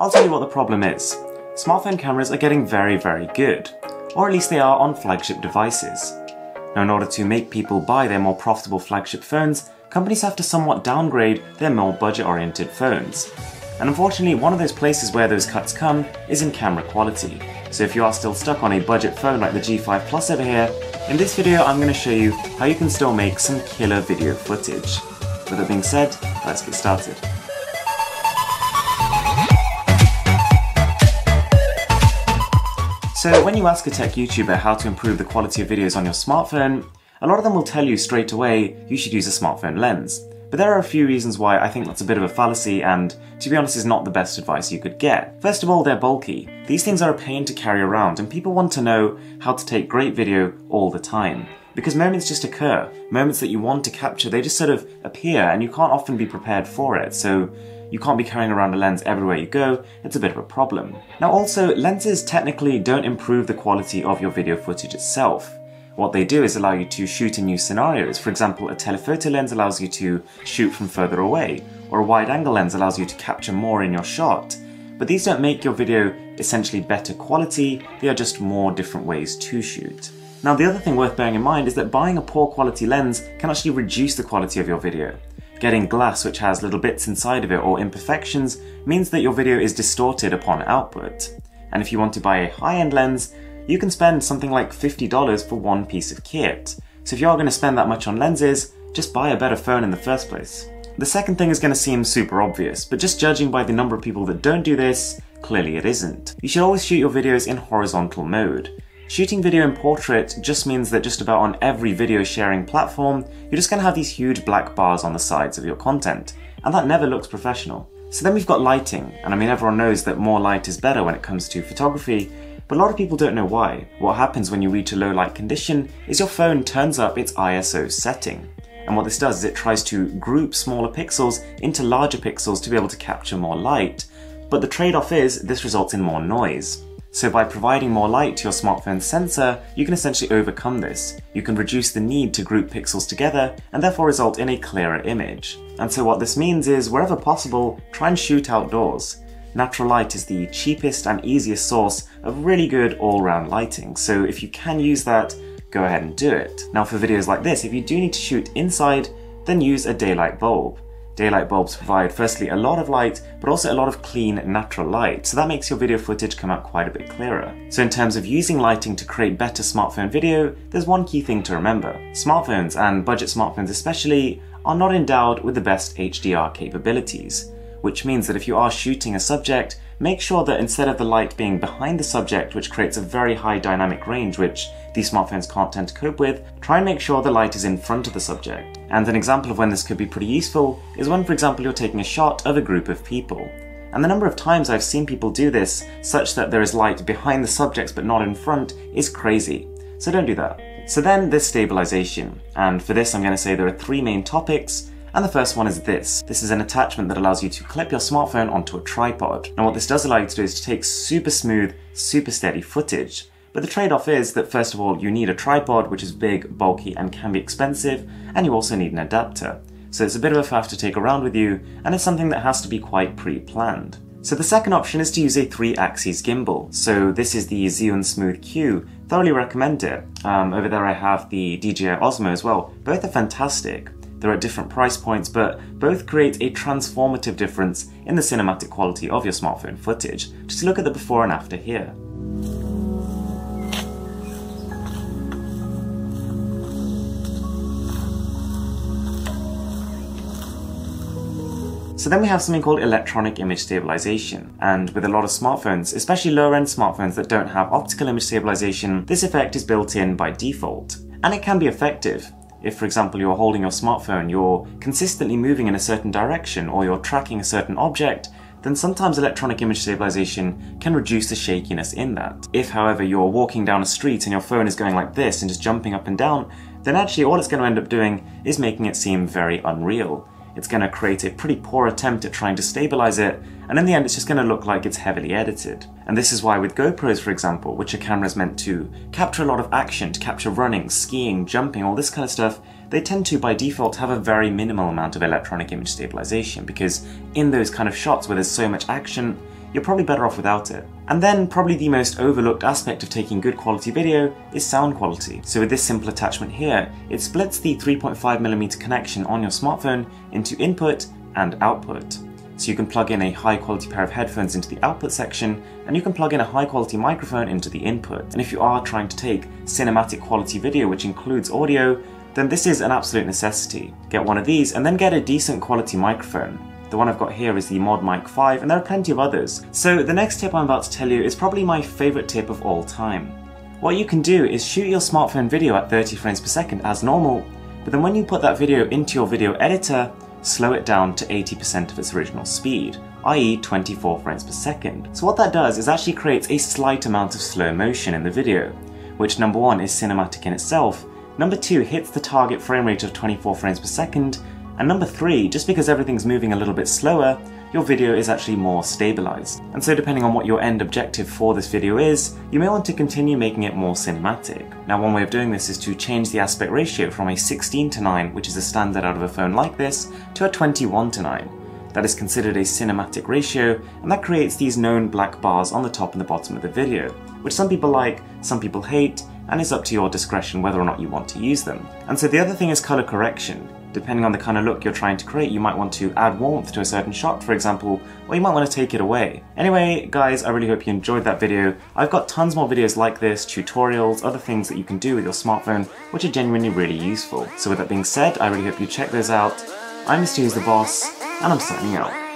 I'll tell you what the problem is. Smartphone cameras are getting very, very good, or at least they are on flagship devices. Now in order to make people buy their more profitable flagship phones, companies have to somewhat downgrade their more budget-oriented phones. And unfortunately, one of those places where those cuts come is in camera quality. So if you are still stuck on a budget phone like the G5 Plus over here, in this video I'm going to show you how you can still make some killer video footage. With that being said, let's get started. So when you ask a tech YouTuber how to improve the quality of videos on your smartphone, a lot of them will tell you straight away you should use a smartphone lens. But there are a few reasons why I think that's a bit of a fallacy and, to be honest, is not the best advice you could get. First of all, they're bulky. These things are a pain to carry around and people want to know how to take great video all the time. Because moments just occur. Moments that you want to capture, they just sort of appear and you can't often be prepared for it. So you can't be carrying around a lens everywhere you go, it's a bit of a problem. Now also, lenses technically don't improve the quality of your video footage itself. What they do is allow you to shoot in new scenarios. For example, a telephoto lens allows you to shoot from further away, or a wide angle lens allows you to capture more in your shot. But these don't make your video essentially better quality, they are just more different ways to shoot. Now the other thing worth bearing in mind is that buying a poor quality lens can actually reduce the quality of your video. Getting glass which has little bits inside of it or imperfections means that your video is distorted upon output. And if you want to buy a high-end lens, you can spend something like $50 for one piece of kit. So if you are going to spend that much on lenses, just buy a better phone in the first place. The second thing is going to seem super obvious, but just judging by the number of people that don't do this, clearly it isn't. You should always shoot your videos in horizontal mode. Shooting video in portrait just means that just about on every video sharing platform, you're just going to have these huge black bars on the sides of your content, and that never looks professional. So then we've got lighting, and I mean everyone knows that more light is better when it comes to photography, but a lot of people don't know why. What happens when you reach a low light condition is your phone turns up its ISO setting. And what this does is it tries to group smaller pixels into larger pixels to be able to capture more light. But the trade-off is this results in more noise. So by providing more light to your smartphone's sensor, you can essentially overcome this. You can reduce the need to group pixels together and therefore result in a clearer image. And so what this means is, wherever possible, try and shoot outdoors. Natural light is the cheapest and easiest source of really good all-round lighting, so if you can use that, go ahead and do it. Now for videos like this, if you do need to shoot inside, then use a daylight bulb. Daylight bulbs provide firstly a lot of light, but also a lot of clean, natural light, so that makes your video footage come out quite a bit clearer. So in terms of using lighting to create better smartphone video, there's one key thing to remember. Smartphones, and budget smartphones especially, are not endowed with the best HDR capabilities which means that if you are shooting a subject, make sure that instead of the light being behind the subject, which creates a very high dynamic range, which these smartphones can't tend to cope with, try and make sure the light is in front of the subject. And an example of when this could be pretty useful is when, for example, you're taking a shot of a group of people. And the number of times I've seen people do this, such that there is light behind the subjects but not in front, is crazy. So don't do that. So then there's stabilization, and for this I'm going to say there are three main topics, and the first one is this. This is an attachment that allows you to clip your smartphone onto a tripod. Now what this does allow you to do is to take super smooth, super steady footage. But the trade-off is that first of all, you need a tripod, which is big, bulky, and can be expensive, and you also need an adapter. So it's a bit of a faff to take around with you, and it's something that has to be quite pre-planned. So the second option is to use a 3-axis gimbal. So this is the Zhiyun Smooth Q. Thoroughly recommend it. Um, over there I have the DJI Osmo as well. Both are fantastic. They're at different price points, but both create a transformative difference in the cinematic quality of your smartphone footage. Just look at the before and after here. So then we have something called electronic image stabilization, and with a lot of smartphones, especially lower end smartphones that don't have optical image stabilization, this effect is built in by default. And it can be effective, if, for example, you're holding your smartphone, you're consistently moving in a certain direction, or you're tracking a certain object, then sometimes electronic image stabilization can reduce the shakiness in that. If, however, you're walking down a street and your phone is going like this and just jumping up and down, then actually all it's going to end up doing is making it seem very unreal it's going to create a pretty poor attempt at trying to stabilize it, and in the end it's just going to look like it's heavily edited. And this is why with GoPros for example, which are cameras meant to capture a lot of action, to capture running, skiing, jumping, all this kind of stuff, they tend to by default have a very minimal amount of electronic image stabilization because in those kind of shots where there's so much action, you're probably better off without it. And then probably the most overlooked aspect of taking good quality video is sound quality. So with this simple attachment here, it splits the 3.5mm connection on your smartphone into input and output. So you can plug in a high quality pair of headphones into the output section, and you can plug in a high quality microphone into the input. And if you are trying to take cinematic quality video, which includes audio, then this is an absolute necessity. Get one of these and then get a decent quality microphone. The one I've got here is the Mod Mic 5 and there are plenty of others. So the next tip I'm about to tell you is probably my favourite tip of all time. What you can do is shoot your smartphone video at 30 frames per second as normal, but then when you put that video into your video editor, slow it down to 80% of its original speed, i.e. 24 frames per second. So what that does is actually creates a slight amount of slow motion in the video, which number one is cinematic in itself, number two hits the target frame rate of 24 frames per second, and number three, just because everything's moving a little bit slower, your video is actually more stabilized. And so depending on what your end objective for this video is, you may want to continue making it more cinematic. Now one way of doing this is to change the aspect ratio from a 16 to 9, which is a standard out of a phone like this, to a 21 to 9. That is considered a cinematic ratio, and that creates these known black bars on the top and the bottom of the video, which some people like, some people hate, and it's up to your discretion whether or not you want to use them. And so the other thing is color correction. Depending on the kind of look you're trying to create, you might want to add warmth to a certain shot, for example, or you might want to take it away. Anyway, guys, I really hope you enjoyed that video. I've got tons more videos like this, tutorials, other things that you can do with your smartphone, which are genuinely really useful. So with that being said, I really hope you check those out. I'm Mr. Who's the Boss, and I'm signing out.